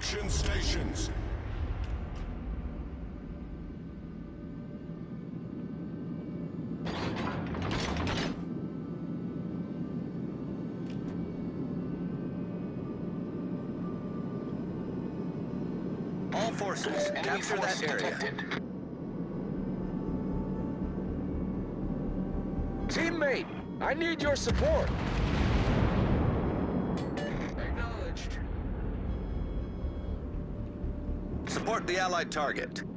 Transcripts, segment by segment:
Construction stations. All forces, capture that area. Teammate, I need your support. Support the allied target.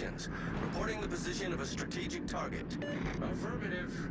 All stations, reporting the position of a strategic target. Affirmative.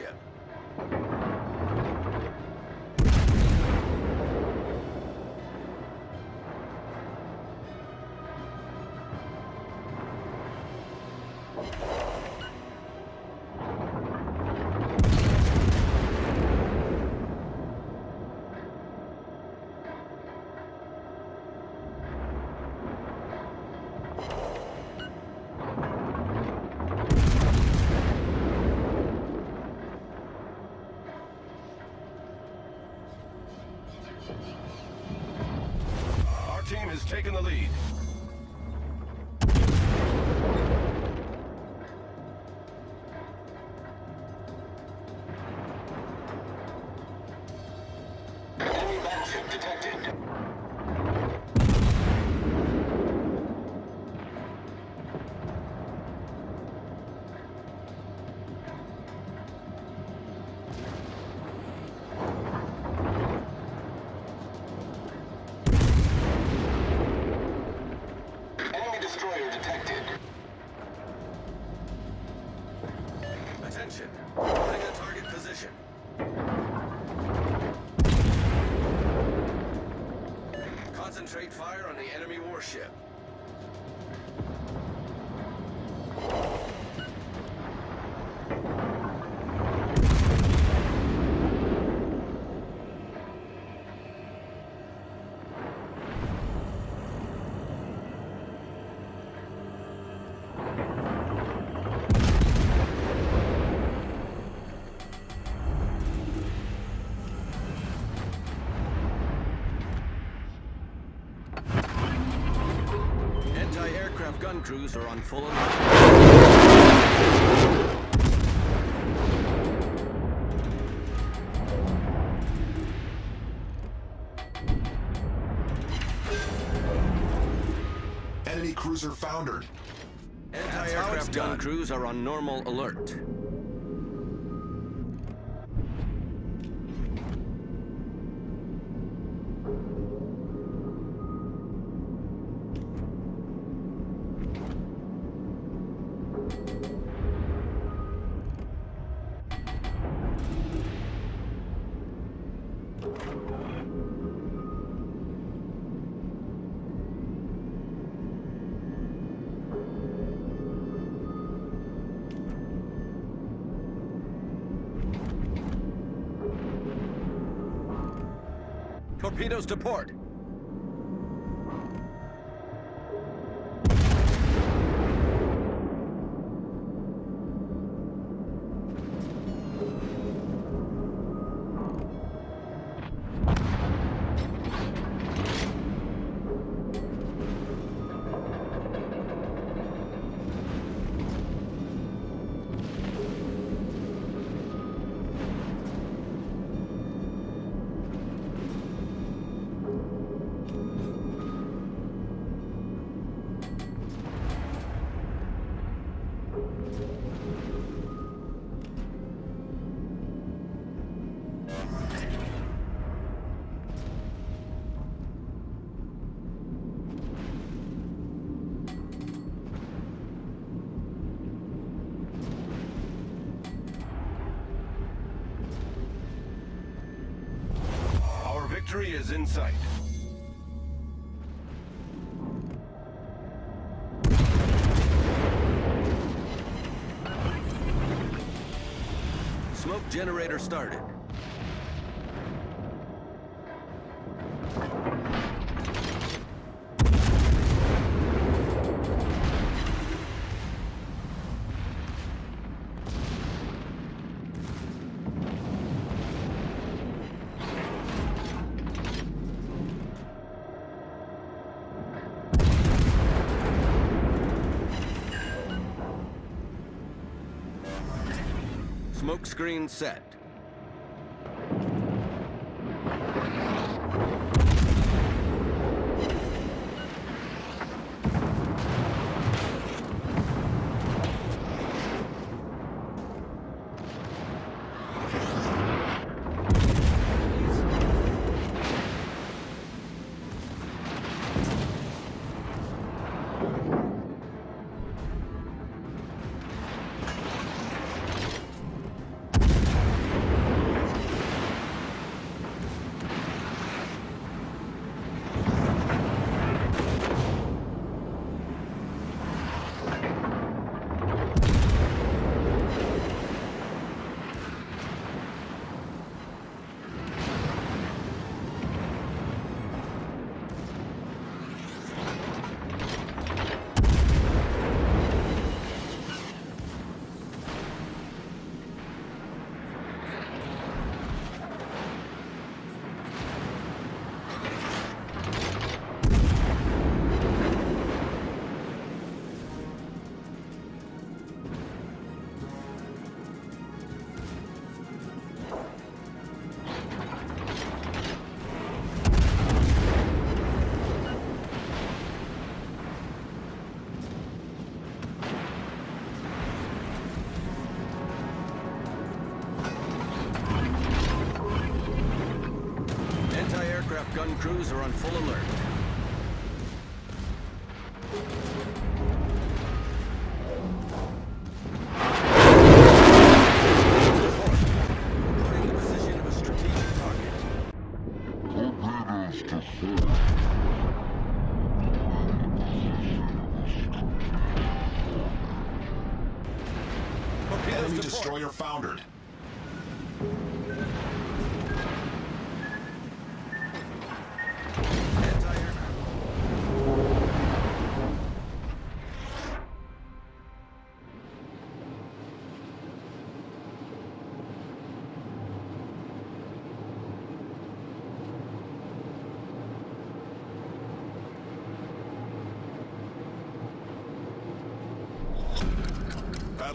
Enemy taken the lead. Enemy battleship detected. Crews are on full alert. Enemy cruiser foundered. Anti-aircraft gun crews are on normal alert. Torpedoes to port. Is in sight. Smoke generator started. Screen set.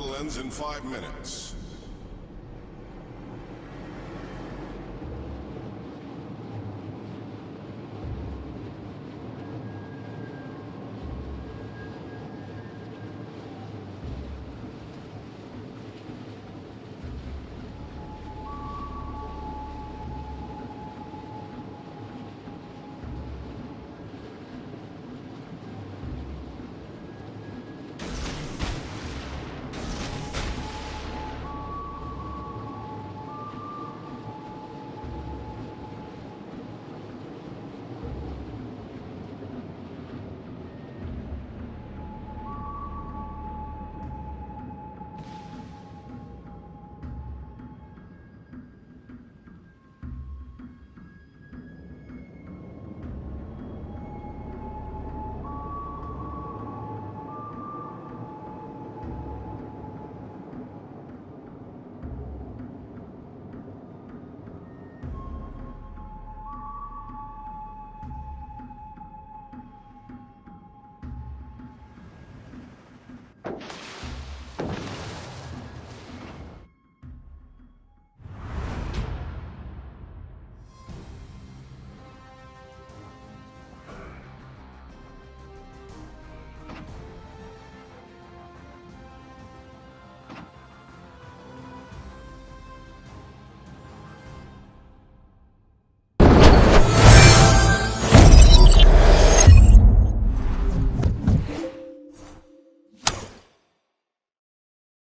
Battle ends in five minutes.